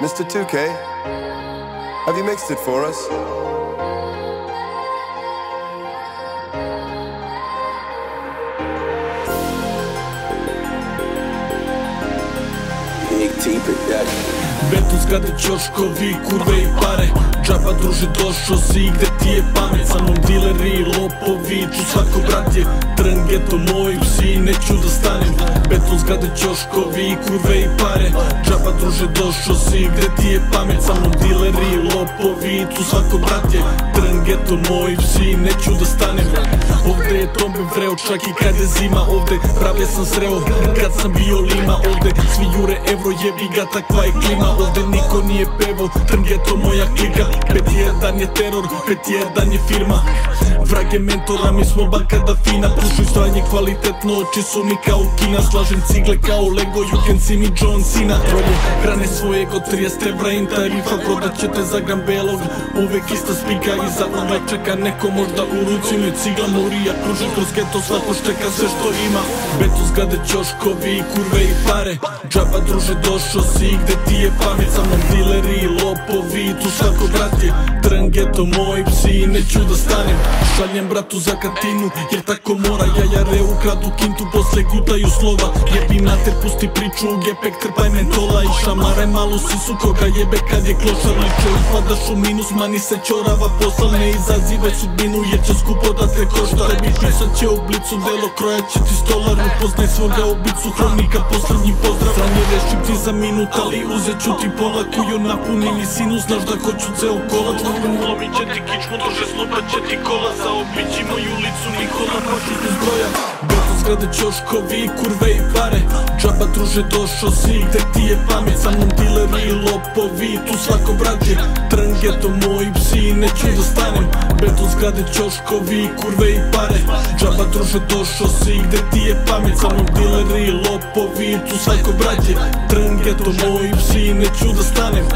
Mr. 2K, have you mixed it for us? Big T Production. Beton zgrade ćoškovi, kurve i pare Džaba druže došao si gde ti je pamet Sa mnom dileri, lopovi, ču svako brat je Trn geto moj psi, neću da stanem Beton zgrade ćoškovi, kurve i pare. Džaba druže došao si gde ti je pamet? Sa mnom dileri, lopovi, tu svako brat je Trn geto moj psi, neću da stanem. Ovde je tombe vreo, čak i kad je zima Ovde. Pravlje sam sreo, kad sam bio lima Ovde. Svi jure evro, jebi ga, takva je klima Ovde. Niko nije pevo, trn geto moja klika Pet jedan je teror, pet jedan je firma Vrag je mentora, mi smo banka da fina Pružuj stranje kvalitetno, oči su mi kao kina Slažem cigle kao Lego, you can see me John Cena. Robo, hrane svojeg od 30 evra in tarifa Prodat ćete za gram belog, uvek ista spika Iza ugla čeka neko možda u ruci mi cigla Morija kruži kroz geto, svako šteka sve što ima. Beto zgrade ćoškovi, kurve i pare. Džaba druže došao si gde ti je pamet Sa mnom dileri, lopovi, tu svako brat je Trn geto moj psi, neću da stanem. Šaljem bratu za katinu, jer tako mora. Jajare ukradu kintu, posle gutaju slova. Jebim na te, pusti priču, gepek trpaj mentola. I šamare malu sisu koga jebe kad je klošar Liče upadaš u minus, mani se čorava posla Ne izazivaj sudbinu, jer će skupo da te košta Tebi pisat će oblicu, delo kroja će ti stolar Upoznaj svoga ubicu, hronika, poslednji pozdrav. Sranje rešim ti za minut, ali uzet ću ti pola Kujo napuni mi sinu, znaš da hoću ceo kolač Lovit će ti kičmu, druže slupat će ti kola. Zaobići moju ulicu, Nikola Pašić bez broja. Beton zgrade ćoškovi, kurve i pare. Džaba druže došao si, gde ti je pamet? Sa mnom dileri i lopovi, tu svako brat je Trn geto moji psi, neću da stanem. Beton zgrade ćoškovi, kurve i pare. Džaba druže došao si, gde ti je pamet? Sa mnom dileri i lopovi, tu svako brat je Trn geto moji psi, neću da stanem